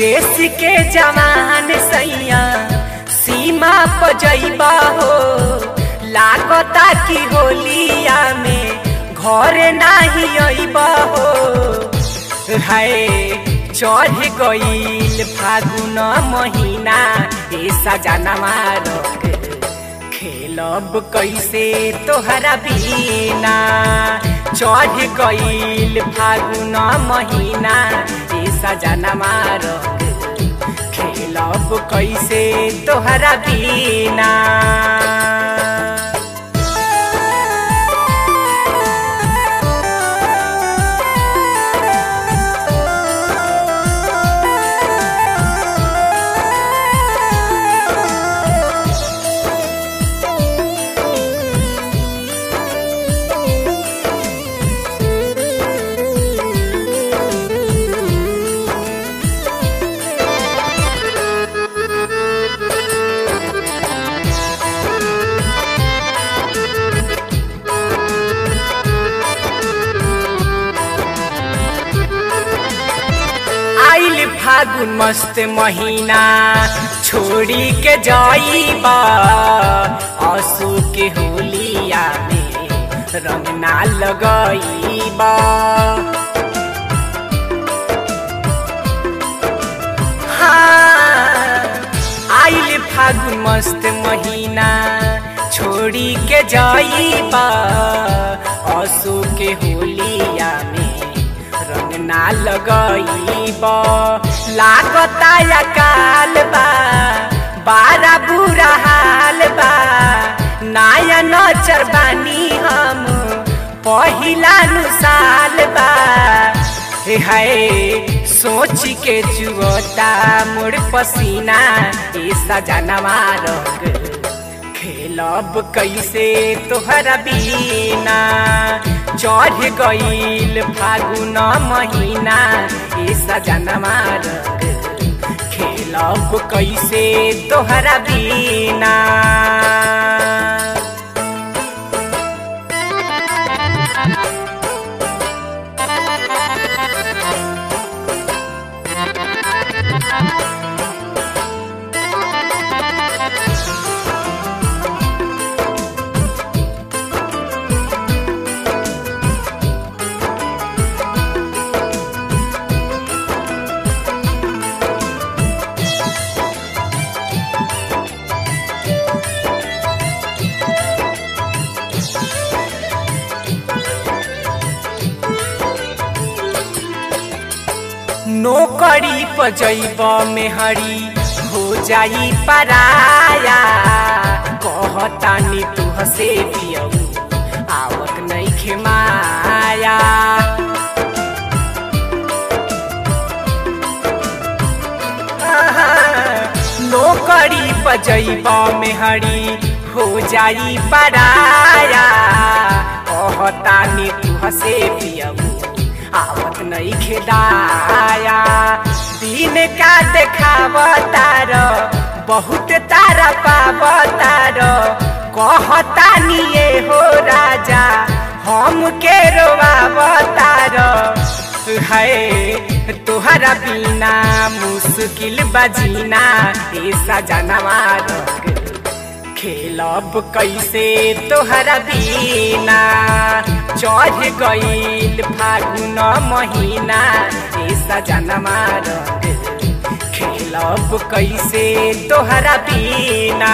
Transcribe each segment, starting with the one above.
देश के जवान सैया, सीमा पर जइबा हो। लागता कि होलिया में घर नाही अइबा हो। हाय चढ़ गईल फागुन महीना, ए सजनवा रख खेलब कैसे तोहरा बिना? चढ़ गईल फागुन महीना ए मारो। खेलब कैसे तोहरा बिना? फागुन मस्त महीना छोड़ी के जाइबा। आँसू के होलिया में रंग ना लगइबा। हाँ, आइल फागुन मस्त महीना छोड़ी के जाइबा। आँसू के होलिया में ना लगइब। लागता या काल बा, बारा बुरा हाल बा। नाया नचर बानी हम, पहिला साल बा। हे, सोच के जुगता मोर पसीना, ए सजनवा रंग। खेलब कैसे तोहरा बिना? चढ़ गईल फागुन महीना। ए सजनमा खेल कैसे तोहरा बिना? नौकरी पर जइब मेहरी हो जाई पराया। कहतानी तू हसे पियऊ आवत नहीं खेमाया। नौकरी पर जइब मेहरी हो जाई पराया। कहतानी तू हसे पियऊ आवत नहीं खेदाया दिन का देखाव तार बहुत तारा पाव तार कहता निये हो राजा, हम के रोवाव तार है तुहरा बिना मुश्किल बजीना ए सजनवा रंग खेलब कैसे तोहरा बिना चढ़ गईल फागुन महीना, ऐसा जाना मार खेलब कैसे तोहरा बिना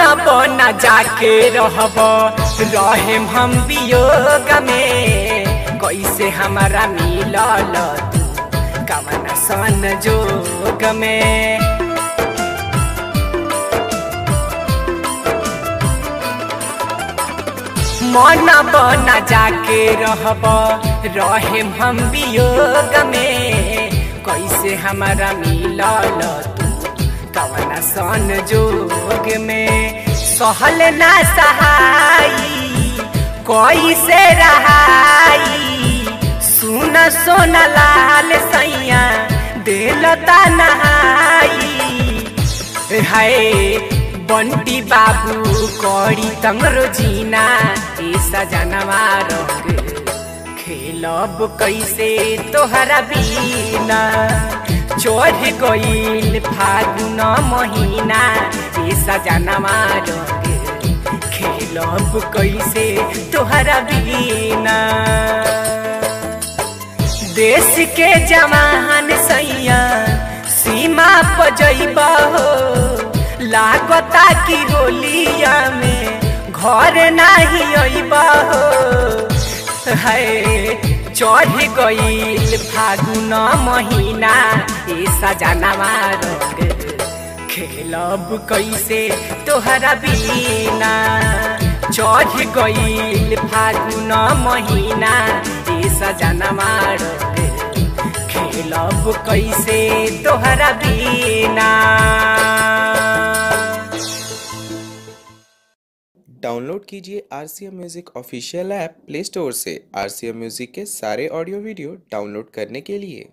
मन बना जाके रहब। रहेम हम वियोग में कैसे हमारा मिलल कवन सन जोग में मन बना जाके रहब रहेम हम वियोग में कैसे हमारा मिलल तू कवन सन जोग में सहल ना सहाई कैसे रहाई। सुन, सोन लाल सैया दिलता नहाई। हाय, बंटी बाबू, करी तंगरो जीना ए सजनवा रंग खेलब कैसे तोहरा बीना? चढ़ गईल फागुन महीना ए सजनवा खेलब कैसे तोहरा बीना। देश के जवान सैया, सीमा पजैबा हो लागता की होलिया में घर नाही अइबा। हो है चढ़ गईल फागुन महीना ए सजनवा खेलब कैसे? तोहरा बीना चढ़ गईल फागुन महीना। ए सजनवा रंग खेलब कैसे? तोहरा बीना। डाउनलोड कीजिए R C M music official app play store से। आर सी एम म्यूज़िक के सारे ऑडियो वीडियो डाउनलोड करने के लिए।